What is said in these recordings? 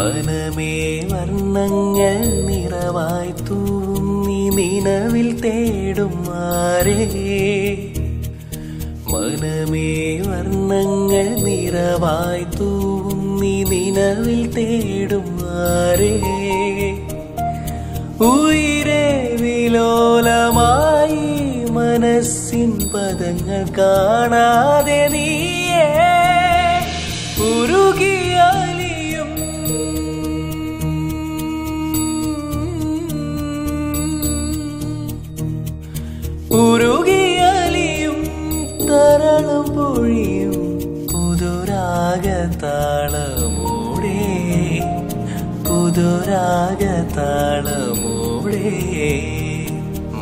മനമേ വർണങ്ങൾ നിറവായി തൂങ്ങി നിലവിൽ തേടും ആരേ? മനമേ വർണങ്ങൾ നിറവായി തൂങ്ങി നിലവിൽ തേടും ആരേ? ഉയരെ മനസ്സിൻ പദങ്ങൾ കാണാതെ നീയേ പൊഴിയും. പുതുരാഗതാളമൂടെ പുതുരാഗതാളമൂടെ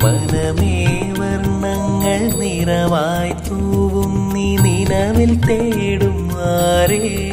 മനമേ വർണങ്ങൾ നിറവായി തൂവും നീ നിലവിൽ തേടും ആരേ?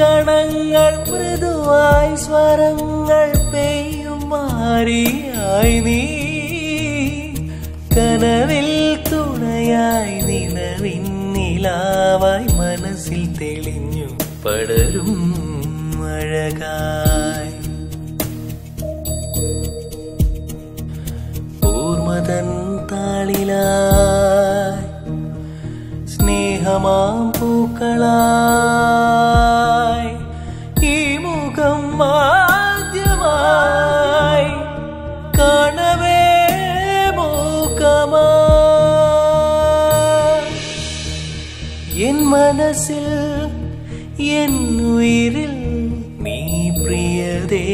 കണങ്ങൾ മൃദുവായി സ്വരങ്ങൾ പെയ്യും മാറിയായി നീ. കനവിൽ തുണയായി നിലവിൻ നിലാവായി മനസ്സിൽ തെളിഞ്ഞു പടരും അഴകായി ഓർമ്മതൻ താളിലായി. സ്നേഹമാം പൂക്കളായി. മനസ്സിൽ എൻ ഉയിരിൽ നീ പ്രിയതേ